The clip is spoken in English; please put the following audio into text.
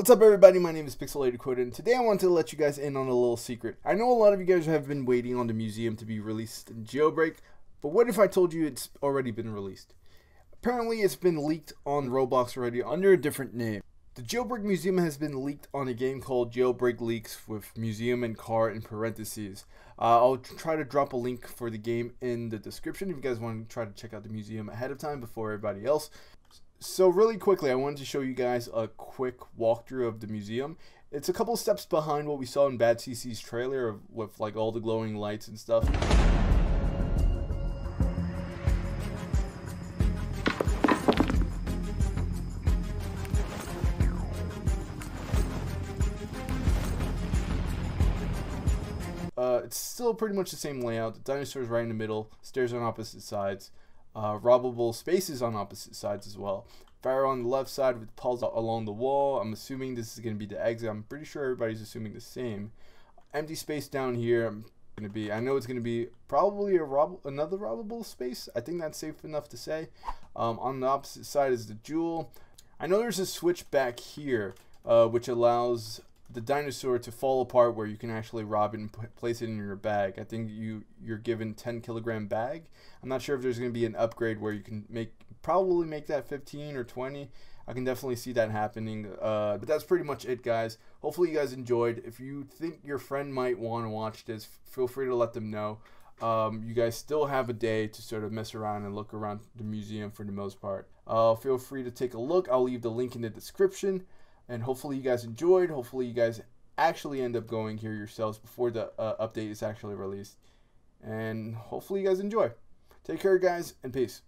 What's up everybody, my name is Pixelated Quota and today I wanted to let you guys in on a little secret. I know a lot of you guys have been waiting on the museum to be released in Jailbreak, but what if I told you it's already been released? Apparently it's been leaked on Roblox already under a different name. The Jailbreak Museum has been leaked on a game called Jailbreak Leaks with museum and car in parentheses. Uh, I'll try to drop a link for the game in the description if you guys want to try to check out the museum ahead of time before everybody else. So really quickly, I wanted to show you guys a quick walkthrough of the museum. It's a couple steps behind what we saw in badcc's trailer with like all the glowing lights and stuff. Uh, it's still pretty much the same layout. The dinosaurs right in the middle, stairs on opposite sides uh, robbable spaces on opposite sides as well. Fire on the left side with pulls along the wall. I'm assuming this is going to be the exit. I'm pretty sure everybody's assuming the same. Empty space down here. I'm going to be. I know it's going to be probably a rob another robbable space. I think that's safe enough to say. Um, on the opposite side is the jewel. I know there's a switch back here, uh, which allows the dinosaur to fall apart where you can actually rob it and place it in your bag. I think you you're given 10 kilogram bag. I'm not sure if there's going to be an upgrade where you can make probably make that 15 or 20. I can definitely see that happening. Uh, but that's pretty much it, guys. Hopefully you guys enjoyed. If you think your friend might want to watch this, feel free to let them know. Um, you guys still have a day to sort of mess around and look around the museum for the most part. Uh, feel free to take a look. I'll leave the link in the description. And hopefully you guys enjoyed. Hopefully you guys actually end up going here yourselves before the uh, update is actually released. And hopefully you guys enjoy. Take care, guys, and peace.